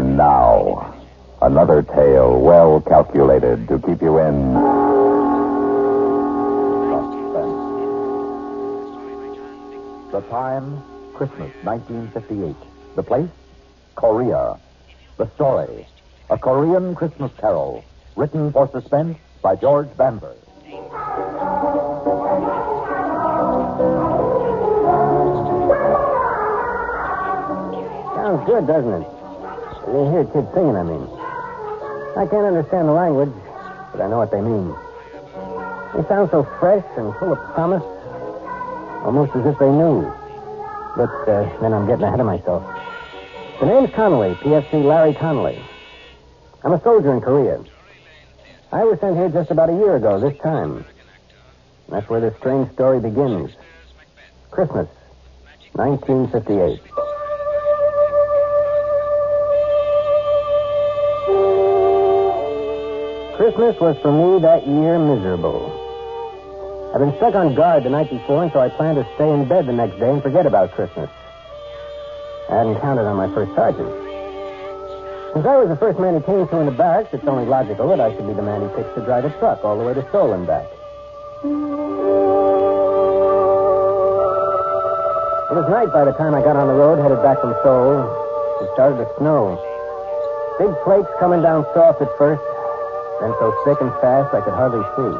And now, another tale well calculated to keep you in suspense. The time, Christmas 1958. The place, Korea. The story, a Korean Christmas carol, written for suspense by George Bamber. Sounds good, doesn't it? You hear kids singing, I mean. I can't understand the language, but I know what they mean. They sound so fresh and full of promise, almost as if they knew. But uh, then I'm getting ahead of myself. The name's Connolly, PFC Larry Connolly. I'm a soldier in Korea. I was sent here just about a year ago, this time. That's where this strange story begins. Christmas, 1958. Christmas was for me that year miserable. I'd been stuck on guard the night before, and so I planned to stay in bed the next day and forget about Christmas. I hadn't counted on my first sergeant. Since I was the first man he came to in the barracks, it's only logical that I should be the man he picks to drive a truck all the way to Seoul back. It was night by the time I got on the road headed back from Seoul. It started to snow. Big flakes coming down soft at first, then so thick and fast I could hardly see.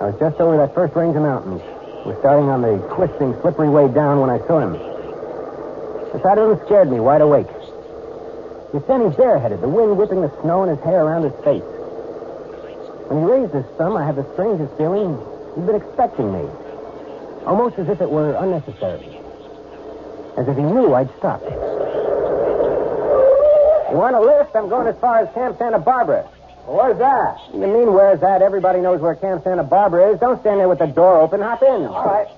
I was just over that first range of mountains. We're starting on the twisting, slippery way down when I saw him. The sight of him scared me wide awake. He was standing bareheaded, the wind whipping the snow and his hair around his face. When he raised his thumb, I had the strangest feeling he'd been expecting me. Almost as if it were unnecessary. As if he knew I'd stop. You want a lift? I'm going as far as Camp Santa Barbara. Where's that? You mean where's that? Everybody knows where Camp Santa Barbara is. Don't stand there with the door open. Hop in. All right.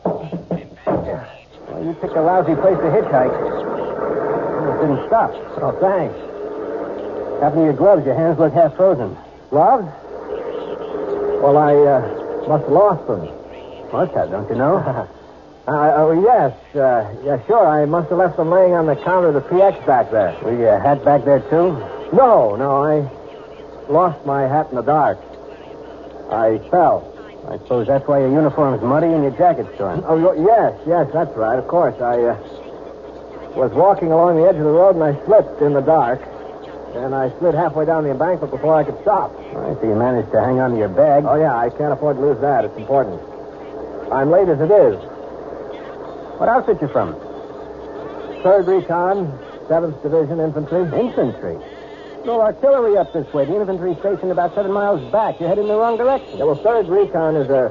Well, you picked a lousy place to hitchhike. Just didn't stop. Oh, thanks. Happened to your gloves. Your hands look half frozen. Gloves? Well, I uh, must have lost them. Must have, don't you know? Uh, oh, yes. Uh, yeah, sure. I must have left them laying on the counter of the PX back there. Were your hat back there, too? No, no. I lost my hat in the dark. I fell. I suppose that's why your uniform's muddy and your jacket's torn. Oh, yes, yes, that's right. Of course. I uh, was walking along the edge of the road and I slipped in the dark. And I slid halfway down the embankment before I could stop. I see you managed to hang on to your bag. Oh, yeah, I can't afford to lose that. It's important. I'm late as it is. What outfit you from? Third Recon, 7th Division Infantry. Infantry. No artillery up this way. The infantry stationed about seven miles back. You're heading in the wrong direction. Yeah, well, 3rd Recon is a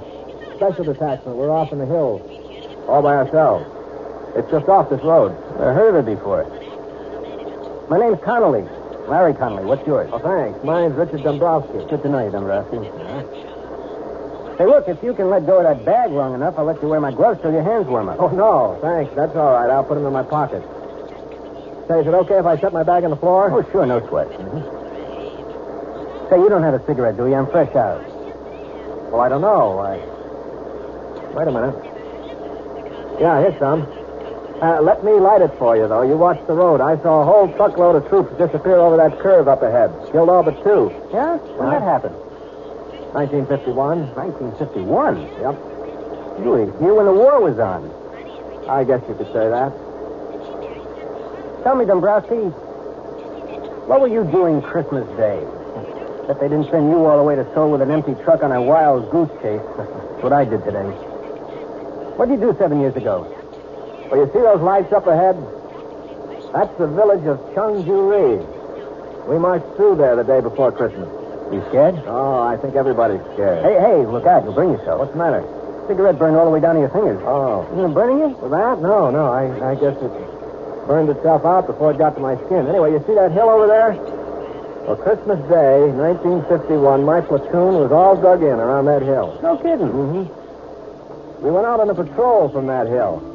special detachment. We're off in the hills, all by ourselves. It's just off this road. I heard of it before. My name's Connolly. Larry Connolly. What's yours? Oh, thanks. Mine's Richard Dombrowski. Good to know you, Dombrowski. Hey, look, if you can let go of that bag long enough, I'll let you wear my gloves till your hands warm up. Oh, no, thanks. That's all right. I'll put them in my pocket. Say, is it okay if I set my bag on the floor? Oh, sure, no sweat. Say, you don't have a cigarette, do you? I'm fresh out. Well, I don't know. I... Wait a minute. Yeah, here's some. Uh, let me light it for you, though. You watch the road. I saw a whole truckload of troops disappear over that curve up ahead. Killed all but two. Yeah? When that happened? 1951. 1951? Yep. You were here when the war was on. I guess you could say that. Tell me, Dombrowski, what were you doing Christmas Day? That they didn't send you all the way to Seoul with an empty truck on a wild goose chase. That's what I did today. What'd you do seven years ago? Well, you see those lights up ahead? That's the village of Chungju-ri. We marched through there the day before Christmas. You scared? Oh, I think everybody's scared. Hey, hey, look out. You'll burn yourself. What's the matter? Cigarette burned all the way down to your fingers. Oh. Isn't it burning you? Well, that? No, no. I, I guess it burned itself out before it got to my skin. Anyway, you see that hill over there? Well, Christmas Day, 1951, my platoon was all dug in around that hill. No kidding. Mm-hmm. We went out on a patrol from that hill.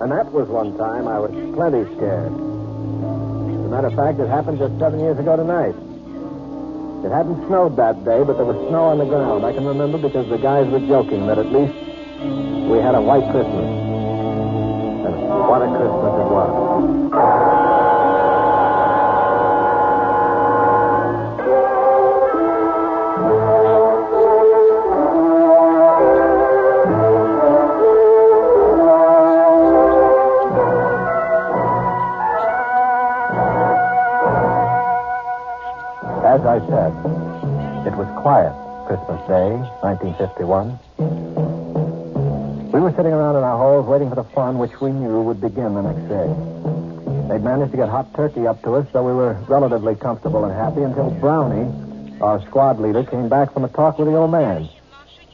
And that was one time I was plenty scared. As a matter of fact, it happened just seven years ago tonight. It hadn't snowed that day, but there was snow on the ground. I can remember because the guys were joking that at least we had a white Christmas. And what a Christmas it was. 1951. We were sitting around in our holes waiting for the fun which we knew would begin the next day. They'd managed to get hot turkey up to us, so we were relatively comfortable and happy until Brownie, our squad leader, came back from a talk with the old man.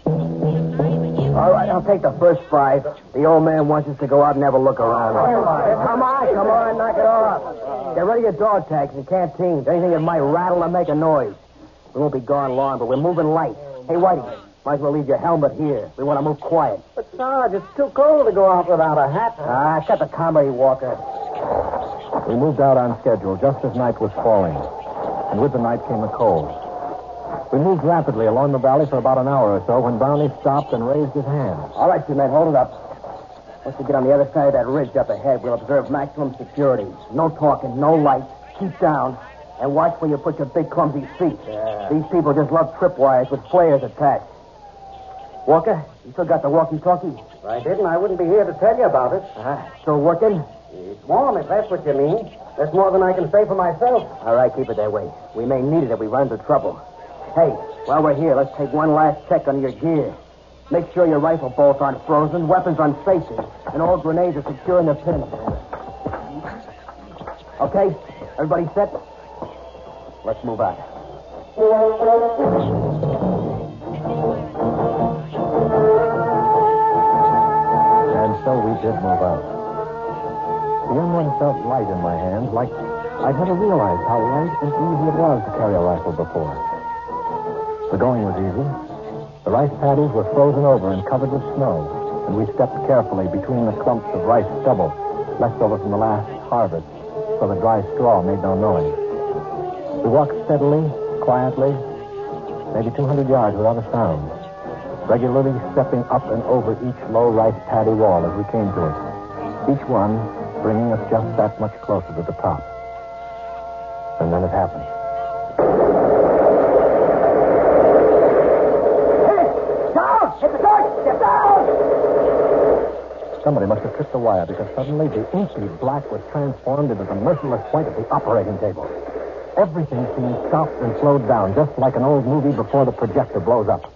All right, I'll take the first five. The old man wants us to go out and have a look around. Come on, come on, knock it off. Get ready your dog tags and canteens. Anything that might rattle or make a noise. We won't be gone long, but we're moving light. Hey, Whitey, might as well leave your helmet here. We want to move quiet. But, Sarge, it's too cold to go out without a hat. Ah, shut the comedy, Walker. We moved out on schedule just as night was falling. And with the night came the cold. We moved rapidly along the valley for about an hour or so when Brownie stopped and raised his hand. All right, you men, hold it up. Once we get on the other side of that ridge up ahead, we'll observe maximum security. No talking, no lights. Keep down. And watch where you put your big clumsy feet. These people just love tripwires with flares attached. Walker, you still got the walkie-talkie? If I didn't, I wouldn't be here to tell you about it. Uh-huh. Still working? It's warm, if that's what you mean. That's more than I can say for myself. All right, keep it that way. We may need it if we run into trouble. Hey, while we're here, let's take one last check on your gear. Make sure your rifle bolts aren't frozen, weapons on safety, and all grenades are secure in their pins. Okay, everybody set? Let's move out. Did move out. The young one felt light in my hands, like I'd never realized how light and easy it was to carry a rifle before. The going was easy. The rice paddies were frozen over and covered with snow, and we stepped carefully between the clumps of rice stubble left over from the last harvest, so the dry straw made no noise. We walked steadily, quietly, maybe 200 yards without a sound, regularly stepping up and over each low rice paddy wall as we came to it, each one bringing us just that much closer to the top. And then it happened. Down! Hit the torch! Get down! Somebody must have tripped the wire because suddenly the inky black was transformed into the merciless white of the operating table. Everything seemed stopped and slowed down, just like an old movie before the projector blows up.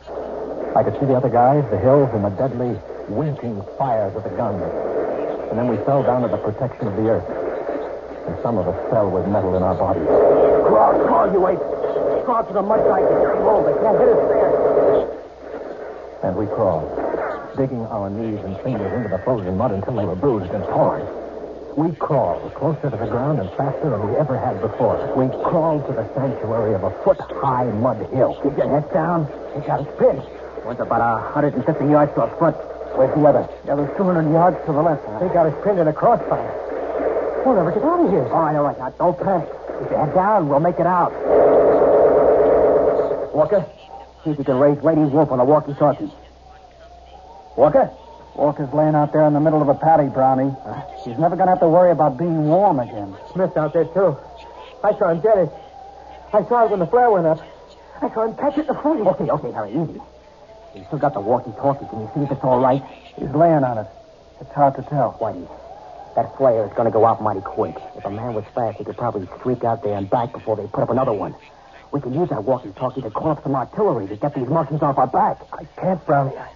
I could see the other guys, the hills, and the deadly winking fires of the guns. And then we fell down to the protection of the earth. And some of us fell with metal in our bodies. Crawl, crawl, you ape. Crawl to the mud side. Roll. They can't hit us there. And we crawled, digging our knees and fingers into the frozen mud until they were bruised and torn. We crawled closer to the ground and faster than we ever had before. We crawled to the sanctuary of a foot-high mud hill. Keep your head down. You got a spin. One's about a 150 yards to the front. Where's the other? The other's 200 yards to the left. They got us pinned in a crossfire. We'll never get out of here. All right, all right. Now, don't panic. If your head down. We'll make it out. Walker, see if you can raise Lady Wolf on a walkie-talkie. Walker? Walker's laying out there in the middle of a paddy, Brownie. She's never going to have to worry about being warm again. Smith's out there, too. I saw him get it. I saw it when the flare went up. I saw him catch it in the front. Okay, okay, Harry, easy. You still got the walkie-talkie. Can you see if it's all right? He's laying on it. It's hard to tell. Whitey, that flare is going to go out mighty quick. If a man was fast, he could probably streak out there and back before they put up another one. We can use that walkie-talkie to call up some artillery to get these monkeys off our back. I can't, Brownie. I,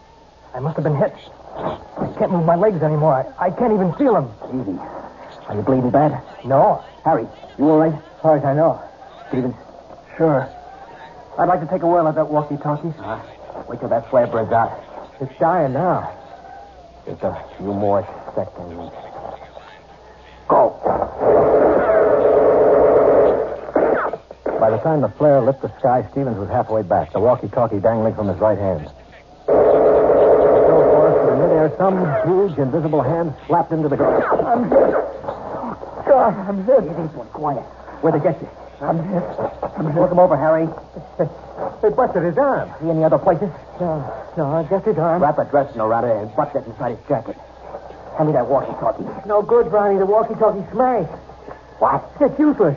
I must have been hit. I can't move my legs anymore. I, I can't even feel them. Easy. Are you bleeding bad? No. Harry, you all right? As far as I know. Stevens? Sure. I'd like to take a whirl at that walkie-talkie. Uh, wait till that flare burns out. It's dying now. Just a few more seconds. Go. By the time the flare lit the sky, Stevens was halfway back, the walkie-talkie dangling from his right hand. So for us, in the midair, some huge, invisible hand slapped into the ground. I'm hit. Oh, God, I'm hit. Easy, boy. Quiet. Where'd they get you? I'm here. I'm here. Look him over, Harry. They busted his arm. See any other places? No, no, just his arm. Wrap a dress in around it and butt that inside his jacket. Hand me that walkie-talkie. No good, Brownie. The walkie-talkie smashed. What? It's useless.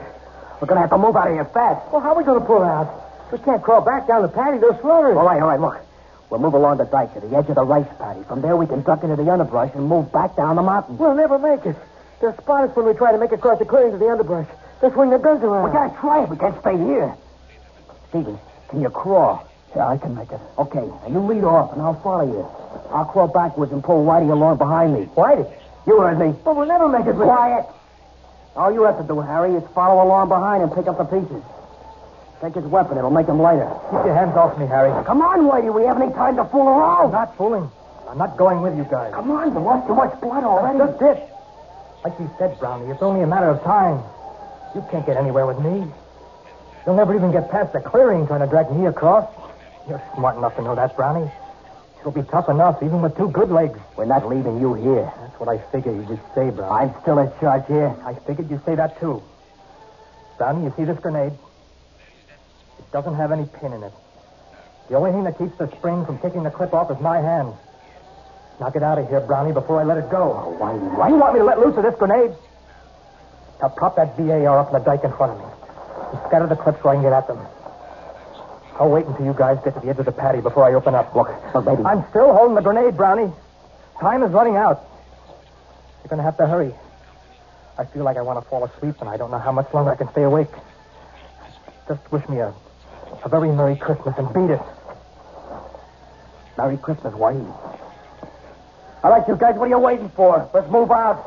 We're gonna have to move out of here fast. Well, how are we going to pull out? We can't crawl back down the paddy. They'll slaughter us. All right, all right, look. We'll move along the dike to the edge of the rice paddy. From there, we can duck into the underbrush and move back down the mountain. We'll never make it. They'll spot us when we try to make it across the clearing to the underbrush. They'll swing their guns around. We gotta try it. We can't stay here. Stevens, can you crawl? Yeah, I can make it. Okay, now you lead off, and I'll follow you. I'll crawl backwards and pull Whitey along behind me. Whitey? You heard me. But we'll never make it. with- Quiet. All you have to do, Harry, is follow along behind and pick up the pieces. Take his weapon. It'll make him lighter. Keep your hands off me, Harry. Come on, Whitey. We haven't any time to fool around. I'm not fooling. I'm not going with you guys. Come on, you lost too much blood already. That's just it. Like you said, Brownie, it's only a matter of time. You can't get anywhere with me. You'll never even get past the clearing trying to drag me across. You're smart enough to know that, Brownie. It'll be tough enough, even with two good legs. We're not leaving you here. That's what I figured you would say, Brownie. I'm still in charge here. I figured you'd say that, too. Brownie, you see this grenade? It doesn't have any pin in it. The only thing that keeps the spring from kicking the clip off is my hand. Knock it out of here, Brownie, before I let it go. Oh, Why do you want me to let loose of this grenade? Now prop that BAR up in the dike in front of me. Scatter the clips so I can get at them. I'll wait until you guys get to the edge of the paddy before I open up. Look, look, baby. I'm still holding the grenade, Brownie. Time is running out. You're going to have to hurry. I feel like I want to fall asleep, and I don't know how much longer I can stay awake. Just wish me a, a very Merry Christmas and beat it. Merry Christmas, Whitey. All right, you guys, what are you waiting for? Let's move out.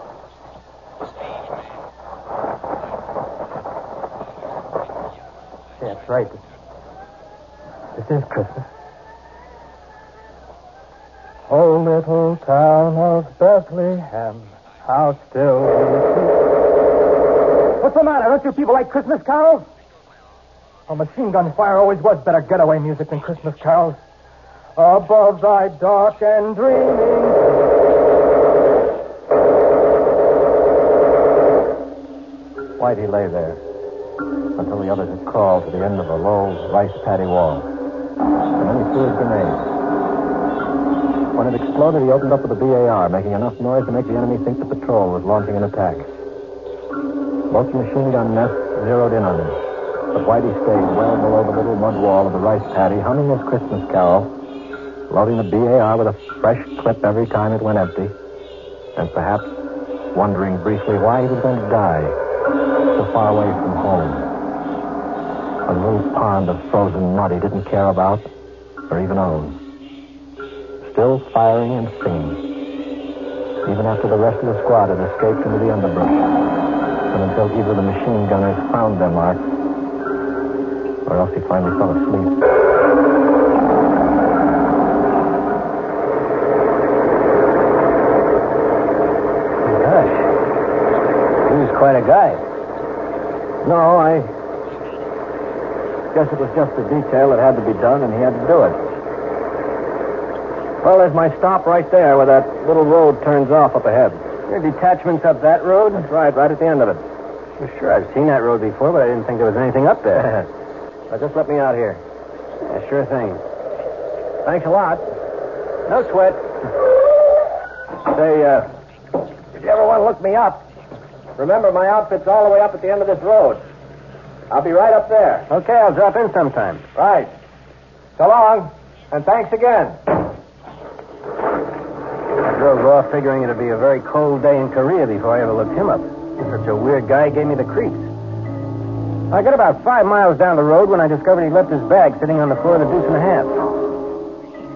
Yeah, that's right. This is Christmas. Oh, little town of Bethlehem, how still. What's the matter? Don't you people like Christmas carols? Oh, machine gun fire always was better getaway music than Christmas carols. Above thy dark and dreaming. Whitey lay there until the others had crawled to the end of a low rice paddy wall. And then he threw his grenade. When it exploded, he opened up with the BAR, making enough noise to make the enemy think the patrol was launching an attack. Both machine gun nests zeroed in on him. But Whitey stayed well below the little mud wall of the rice paddy, humming his Christmas carol, loading the BAR with a fresh clip every time it went empty, and perhaps wondering briefly why he was going to die so far away from home. A little pond of frozen mud he didn't care about or even own. Still firing and singing. Even after the rest of the squad had escaped into the underbrush. And until either the machine gunners found their mark, or else he finally fell asleep. Gosh. He was quite a guy. No, I guess it was just a detail that had to be done, and he had to do it. Well, there's my stop right there where that little road turns off up ahead. Your detachment's up that road? That's right, right at the end of it. Well, sure, I've seen that road before, but I didn't think there was anything up there. now, just let me out here. yeah, sure thing. Thanks a lot. No sweat. Say, uh, if you ever want to look me up, remember my outfit's all the way up at the end of this road. I'll be right up there. Okay, I'll drop in sometime. Right. So long, and thanks again. I drove off figuring it'd be a very cold day in Korea before I ever looked him up. Such a weird guy gave me the creeps. I got about five miles down the road when I discovered he left his bag sitting on the floor of the deuce and a half.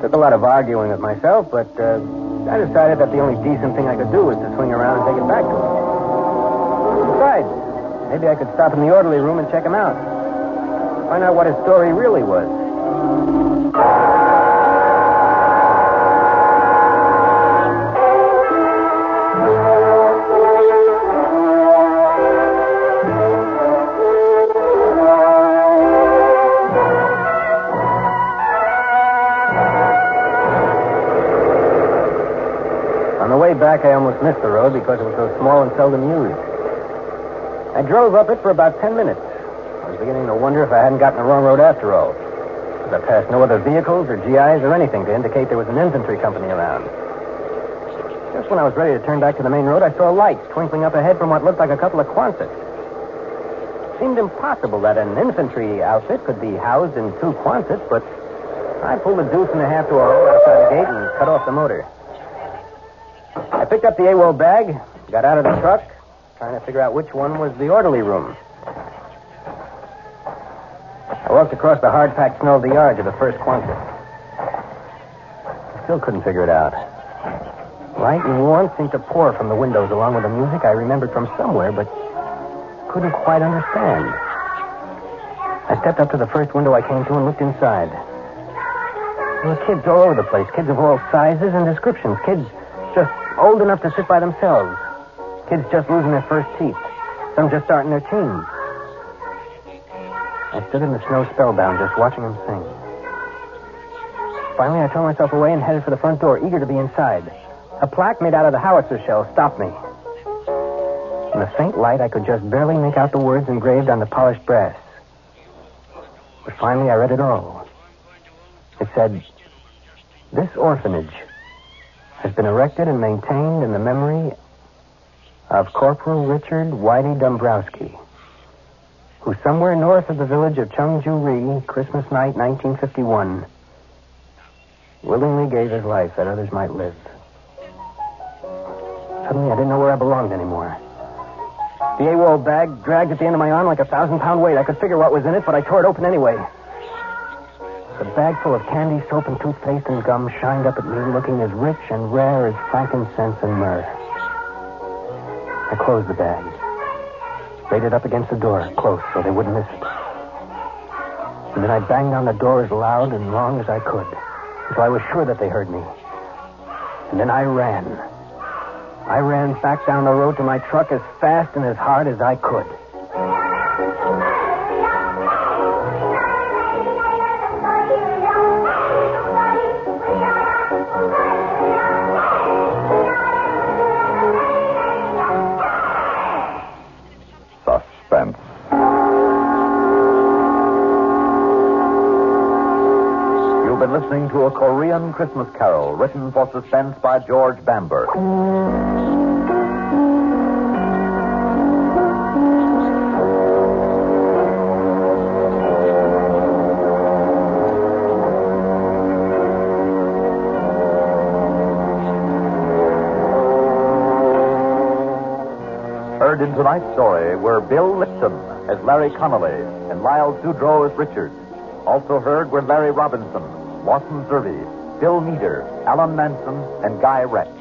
Took a lot of arguing with myself, but uh, I decided that the only decent thing I could do was to swing around and take it back to him. Besides, maybe I could stop in the orderly room and check him out. Find out what his story really was. On the way back, I almost missed the road because it was so small and seldom used. I drove up it for about ten minutes. I was beginning to wonder if I hadn't gotten the wrong road after all. I passed no other vehicles or GIs or anything to indicate there was an infantry company around. Just when I was ready to turn back to the main road, I saw lights twinkling up ahead from what looked like a couple of Quonsets. It seemed impossible that an infantry outfit could be housed in two Quonsets, but I pulled a deuce and a half to a hole outside the gate and cut off the motor. I picked up the AWOL bag, got out of the truck, trying to figure out which one was the orderly room. I walked across the hard-packed snow of the yard to the first Quonset. I still couldn't figure it out. Light and warmth seemed to pour from the windows along with the music I remembered from somewhere, but couldn't quite understand. I stepped up to the first window I came to and looked inside. There were kids all over the place, kids of all sizes and descriptions, kids just old enough to sit by themselves, kids just losing their first teeth, some just starting their teens. I stood in the snow spellbound, just watching them sing. Finally, I tore myself away and headed for the front door, eager to be inside. A plaque made out of the howitzer shell stopped me. In the faint light, I could just barely make out the words engraved on the polished brass. But finally, I read it all. It said, This orphanage has been erected and maintained in the memory of Corporal Richard Whitey Dombrowski, who somewhere north of the village of Chungju-ri, Christmas night, 1951, willingly gave his life that others might live. Suddenly, I didn't know where I belonged anymore. The AWOL bag dragged at the end of my arm like a thousand pound weight. I could figure what was in it, but I tore it open anyway. The bag full of candy, soap, and toothpaste and gum shined up at me, looking as rich and rare as frankincense and myrrh. I closed the bag, laid it up against the door, close, so they wouldn't miss it. And then I banged on the door as loud and long as I could, until I was sure that they heard me. And then I ran. I ran back down the road to my truck as fast and as hard as I could. A Korean Christmas carol written for suspense by George Bamber. Heard in tonight's story were Bill Lipton as Larry Connolly and Lyle Sudrow as Richard. Also heard were Larry Robinson, Lawson Zerbe, Bill Meader, Alan Manson, and Guy Repp.